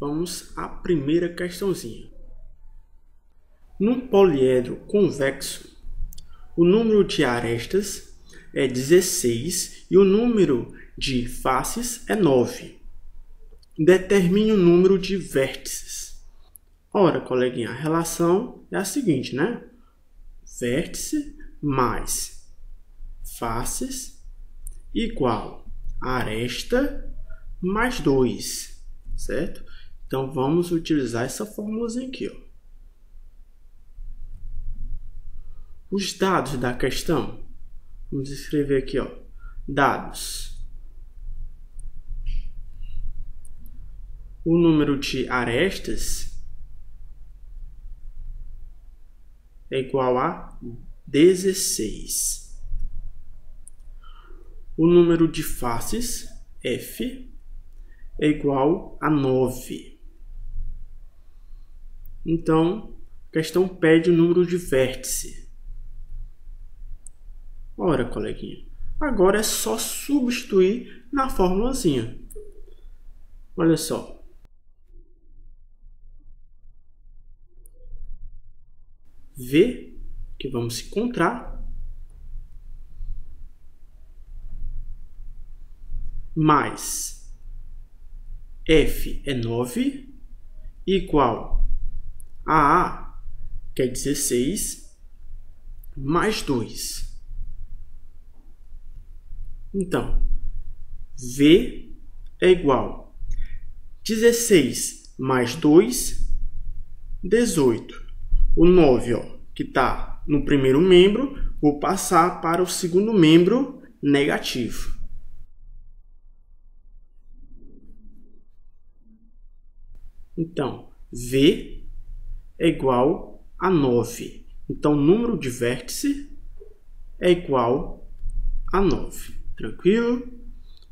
Vamos à primeira questãozinha. Num poliedro convexo, o número de arestas é 16 e o número de faces é 9. Determine o número de vértices. Ora, coleguinha, a relação é a seguinte, né? Vértice mais faces igual aresta mais 2, certo? Então, vamos utilizar essa fórmula aqui. Ó. Os dados da questão. Vamos escrever aqui, ó. Dados. O número de arestas é igual a 16. O número de faces, F, é igual a 9. Então, a questão pede o número de vértice. Ora, coleguinha, agora é só substituir na formulazinha. Olha só. V, que vamos encontrar, mais F é 9, igual a que é 16, mais 2. Então, V é igual 16 mais 2, 18. O 9, ó, que está no primeiro membro, vou passar para o segundo membro negativo. Então, V é igual a 9. Então, o número de vértice é igual a 9. Tranquilo?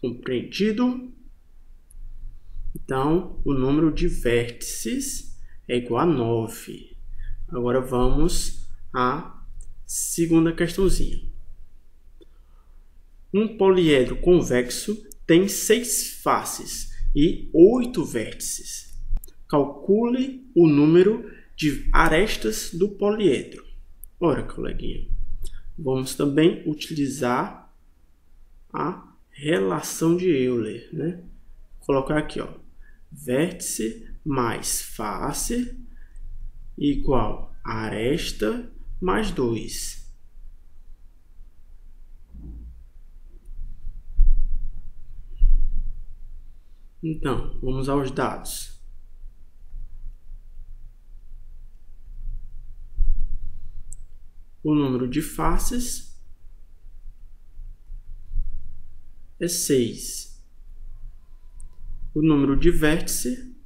Compreendido? Então, o número de vértices é igual a 9. Agora vamos à segunda questãozinha. Um poliedro convexo tem seis faces e oito vértices. Calcule o número de arestas do poliedro. Ora, coleguinha, vamos também utilizar a relação de Euler, né? Colocar aqui, ó, vértice mais face igual a aresta mais 2. Então, vamos aos dados. O número de faces é 6. O número de vértice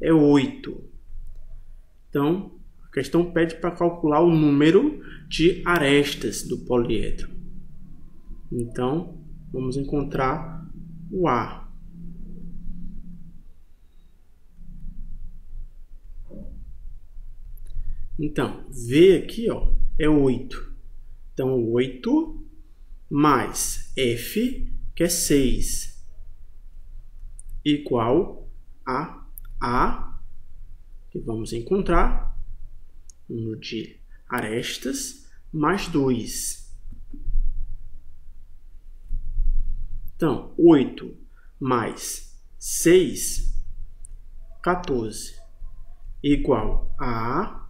é 8. Então, a questão pede para calcular o número de arestas do poliedro. Então, vamos encontrar o A. Então, V aqui ó, é 8. Então, 8 mais F, que é 6, igual a A, que vamos encontrar, número de arestas, mais 2. Então, 8 mais 6, 14, igual a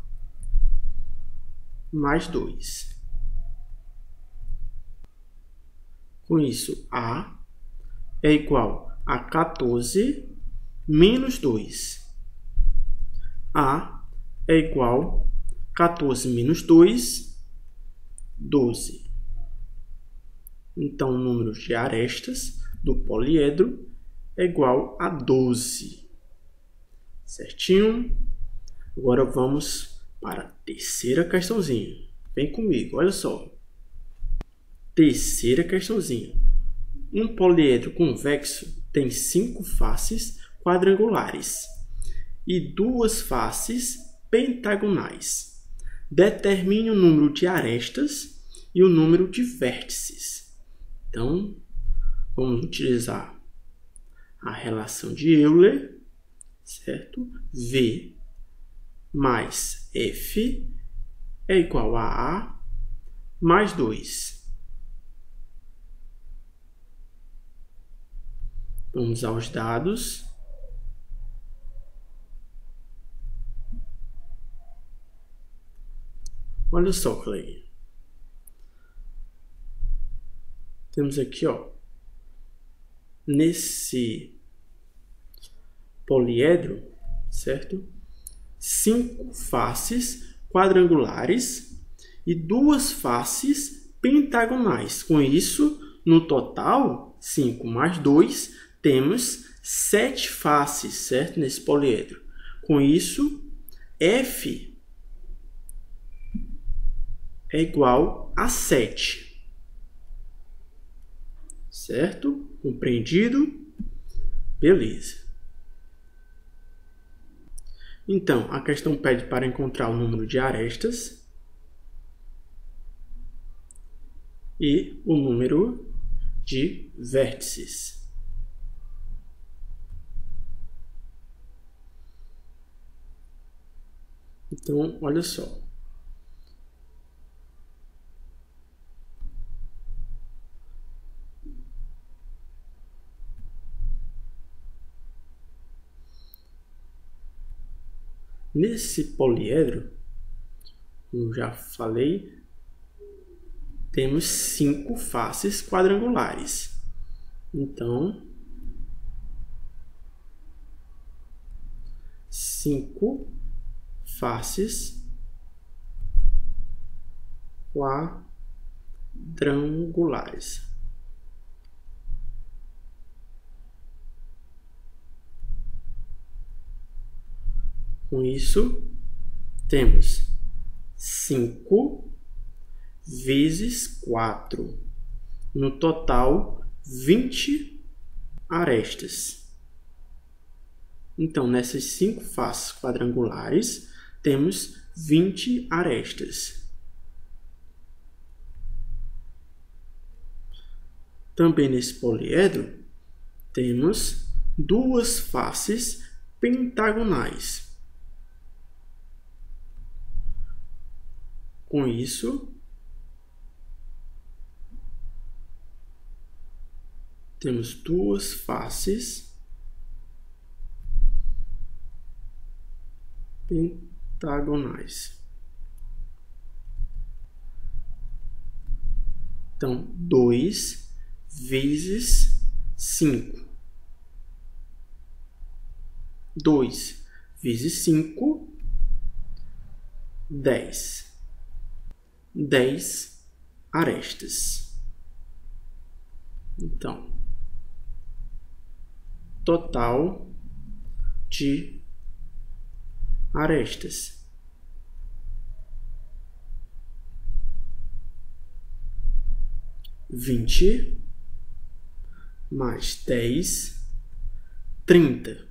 mais 2. Com isso, A é igual a 14 menos 2. A é igual a 14 menos 2, 12. Então, o número de arestas do poliedro é igual a 12. Certinho? Agora vamos para a terceira questãozinha. Vem comigo, olha só. Terceira questãozinha. Um poliedro convexo tem cinco faces quadrangulares e duas faces pentagonais. Determine o número de arestas e o número de vértices. Então, vamos utilizar a relação de Euler certo? V mais F é igual a A mais 2. Vamos aos dados. Olha só, Clay. Temos aqui, ó, nesse poliedro, certo? Cinco faces quadrangulares e duas faces pentagonais. Com isso, no total, 5 mais 2, temos sete faces, certo? Nesse poliedro. Com isso, F é igual a 7. Certo? Compreendido? Beleza. Então, a questão pede para encontrar o número de arestas e o número de vértices. Então, olha só. Nesse poliedro, como já falei, temos cinco faces quadrangulares. Então, cinco faces quadrangulares. Com isso, temos 5 vezes 4, no total 20 arestas. Então, nessas cinco faces quadrangulares, temos 20 arestas. Também nesse poliedro, temos duas faces pentagonais. Com isso, temos duas faces pentagonais. Então, 2 vezes 5. 2 vezes 5, 10. 10 arestas. Então, total de arestas. Vinte mais dez, trinta.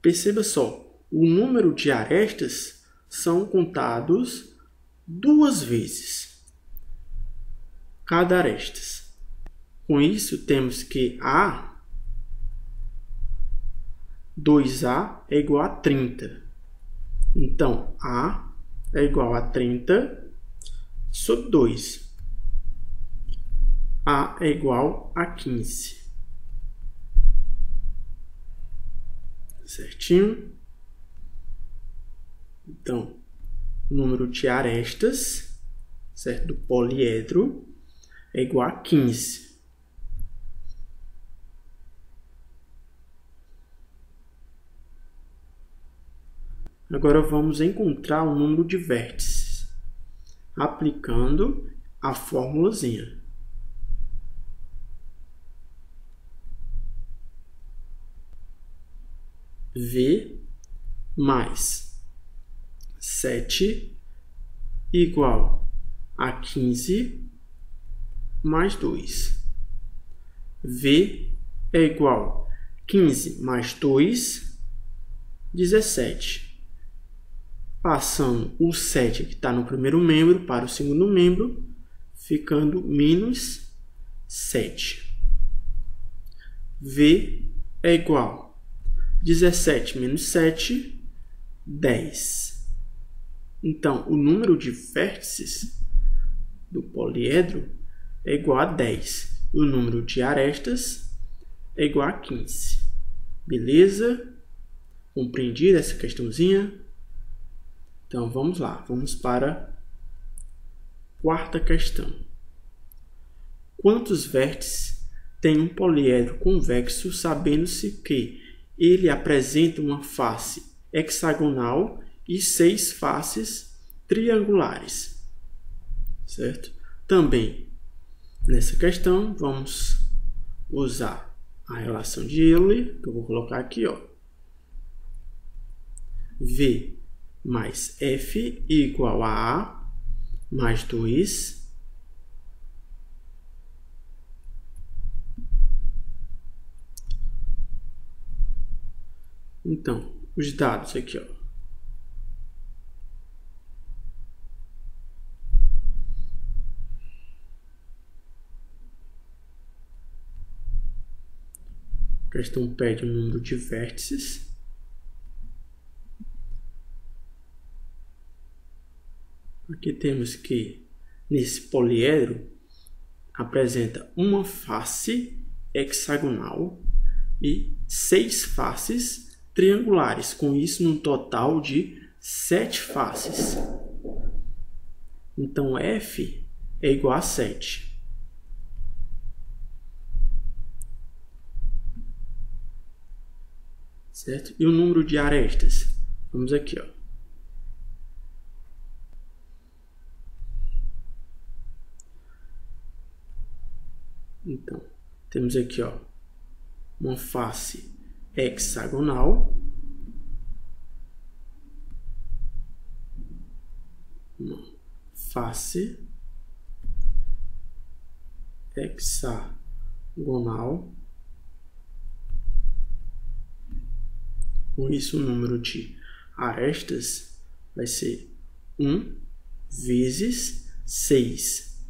Perceba só, o número de arestas são contados duas vezes cada arestas. Com isso, temos que A 2A é igual a 30. Então, A é igual a 30 sobre 2. A é igual a 15. Certinho? Então, o número de arestas, certo? Do poliedro é igual a 15. Agora vamos encontrar o número de vértices, aplicando a formulazinha. V mais 7 igual a 15 mais 2. V é igual a 15 mais 2, 17. Passando o 7 que está no primeiro membro para o segundo membro, ficando menos 7. V é igual 17 menos 7, 10. Então, o número de vértices do poliedro é igual a 10. E o número de arestas é igual a 15. Beleza? Compreendida essa questãozinha? Então, vamos lá. Vamos para a quarta questão. Quantos vértices tem um poliedro convexo, sabendo-se que ele apresenta uma face hexagonal e seis faces triangulares? Certo? Também, nessa questão, vamos usar a relação de Euler, que eu vou colocar aqui, ó. V mais F igual a A mais 2 Então, os dados aqui, ó. A questão pede o número de vértices. Aqui temos que nesse poliedro apresenta uma face hexagonal e seis faces triangulares, com isso num total de sete faces. Então F é igual a 7. certo? E o número de arestas? Vamos aqui, ó. Então, temos aqui, ó, uma face hexagonal, face hexagonal Com isso, o número de arestas vai ser 1 vezes 6,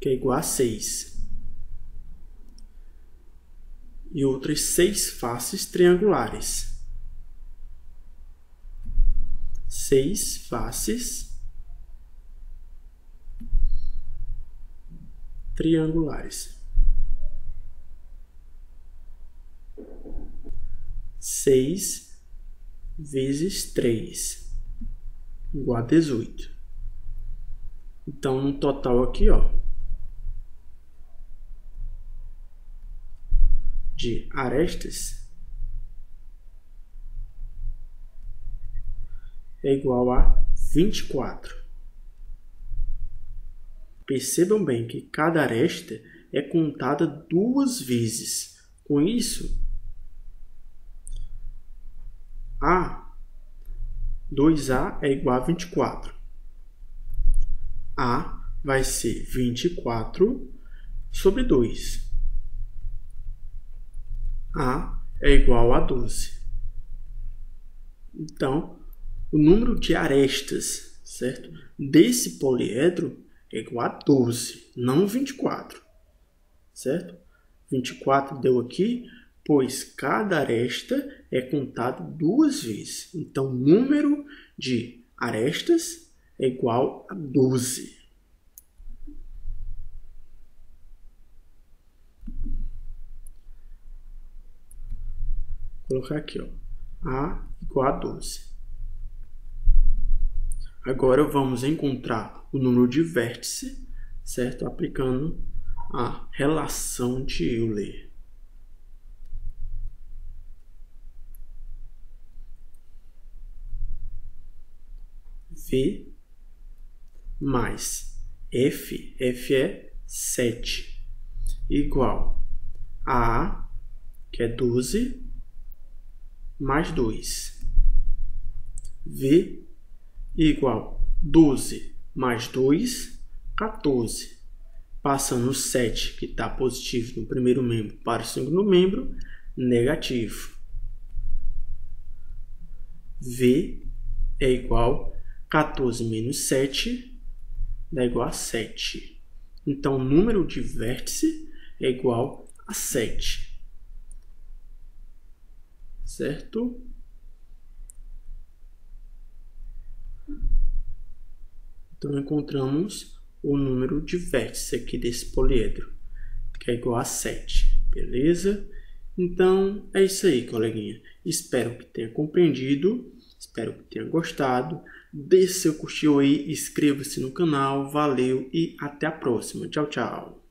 que é igual a 6. E outras seis faces triangulares. Seis faces triangulares. Seis vezes 3 igual a 18. Então, no total aqui, ó, de arestas é igual a 24. Percebam bem que cada aresta é contada duas vezes. Com isso, a 2A é igual a 24. A vai ser 24 sobre 2. A é igual a 12. Então, o número de arestas, certo? Desse poliedro é igual a 12, não 24. Certo? 24 deu aqui, pois cada aresta é contada duas vezes. Então, o número de arestas é igual a 12. Colocar aqui, ó, A igual a 12. Agora vamos encontrar o número de vértice, certo? Aplicando a relação de Euler. V mais F, F é 7, igual a A, que é 12, mais 2. V igual 12 mais 2, 14. Passando o 7, que está positivo no primeiro membro, para o segundo membro, negativo. V é igual 14 menos 7 dá igual a 7. Então, o número de vértice é igual a 7. Certo? Então, encontramos o número de vértices aqui desse poliedro, que é igual a 7, beleza? Então, é isso aí, coleguinha. Espero que tenha compreendido, espero que tenha gostado. Deixe seu curtir aí, inscreva-se no canal, valeu e até a próxima. Tchau, tchau.